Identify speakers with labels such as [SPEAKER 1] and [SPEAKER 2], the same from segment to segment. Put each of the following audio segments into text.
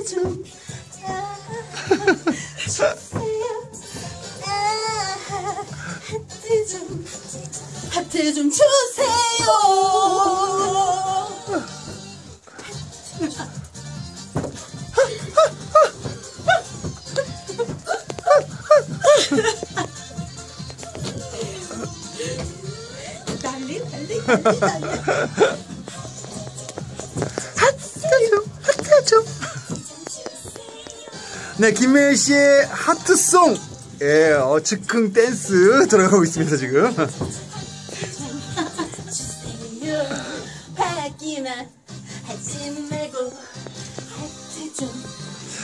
[SPEAKER 1] 하트 좀 아, 주세요 아, 하트 좀 하트 좀 주세요. 난리 난리 난리 난리
[SPEAKER 2] 네, 김혜일 씨의 하트송. 예, 어, 즉흥 댄스 들어가고 있습니다, 지금.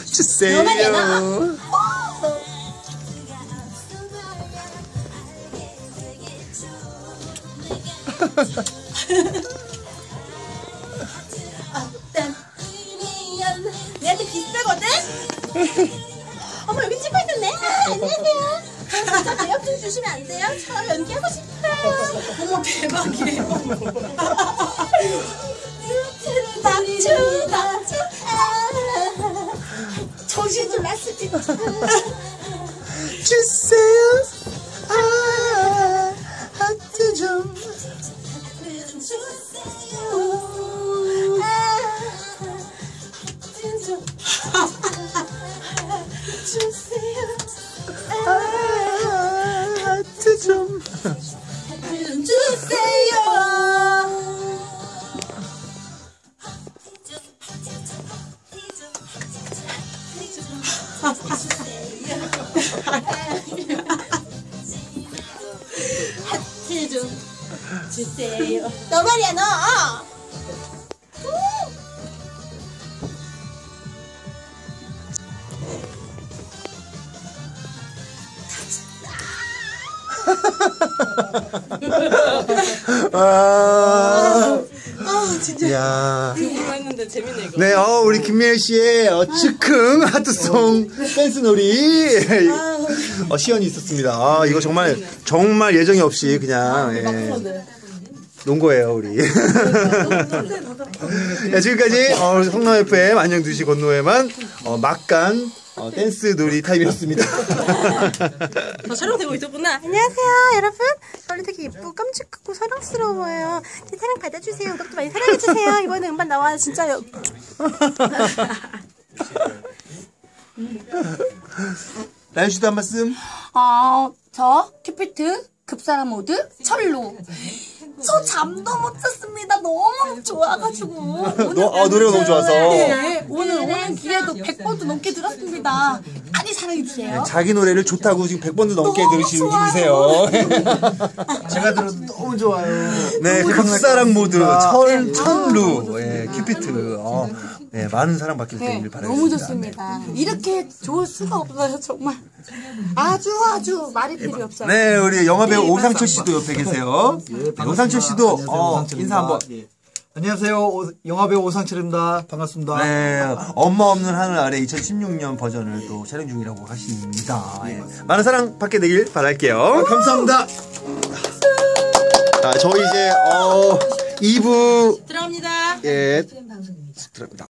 [SPEAKER 1] 주세요 어머 여기 찍고 있었네 아, 안녕하세요. 저 진짜 배역 좀 주시면 안 돼요? 저 연기하고 싶어요. 어머 대박이에요. 박주 박주 아, 정신 좀 놨을 때
[SPEAKER 2] 주세요. 좀
[SPEAKER 1] 주세요. 아,
[SPEAKER 2] 하트 좀.
[SPEAKER 1] 좀 주세요. 하트 좀 주세요. 너 말이야 너
[SPEAKER 2] 아,
[SPEAKER 1] 아우 진짜
[SPEAKER 2] 야.
[SPEAKER 3] 했는데 재밌네 이거.
[SPEAKER 2] 네, 어, 우리 김미애 씨의 어, 즉흥 하트송 댄스 놀이. 어, 시연이 있었습니다. 아, 이거 정말, 정말 예정이 없이 그냥, 예. 논 거예요, 우리. 네, 지금까지, 어, 성남 FM 안녕 2시 건너에만, 어, 막간, 어, 댄스 놀이 타임이었습니다.
[SPEAKER 3] 다 촬영되고 있었구나.
[SPEAKER 1] 안녕하세요 여러분 저는 되게 예쁘고 깜찍하고 사랑스러워요 제 사랑 받아주세요 음악도 많이 사랑해주세요 이번에 음반 나와요 진짜요
[SPEAKER 2] 라연 씨도 한 말씀?
[SPEAKER 4] 아, 저 큐피트 급사람 모드 철로. 저 잠도 못 잤습니다. 너무 좋아가지고.
[SPEAKER 2] 너, 어, 노래가 너무 좋아서.
[SPEAKER 4] 네, 오늘 오는 길에도 100번도 넘게 들었습니다. 많이 사랑해주세요.
[SPEAKER 2] 자기 노래를 좋다고 지금 100번도 넘게 들으시는. 분이세요. 제가 들어도 너무 좋아요. 네, 급사랑 모드, 철, 천루, 예, 큐피트. 어, 네, 많은 사랑 받길
[SPEAKER 4] 네,
[SPEAKER 2] 늘 바라겠습니다.
[SPEAKER 4] 너무 좋습니다. 이렇게 좋을 수가 없어요, 정말. 아주 아주 말이 필요 없어요.
[SPEAKER 2] 네, 우리 영화배우 오상철 씨도 옆에 계세요. 네, 오상철 씨도 어. 인사 한번.
[SPEAKER 5] 예. 안녕하세요. 오- 영화배우 오상철입니다. 반갑습니다.
[SPEAKER 2] 네, 엄마 없는 하늘 아래 2016년 버전을 또 촬영 중이라고 하십니다. 예. 많은 사랑 받게 되길 바랄게요.
[SPEAKER 5] 감사합니다.
[SPEAKER 2] 자, 저희 이제 어 2부
[SPEAKER 3] 들어갑니다.
[SPEAKER 2] 예 들어갑니다.